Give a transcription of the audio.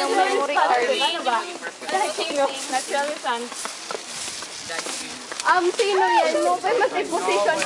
Ano ano ng memory card. Ano ba? Ano sino? Natural sun. Um, sino yan? Mo pa mas position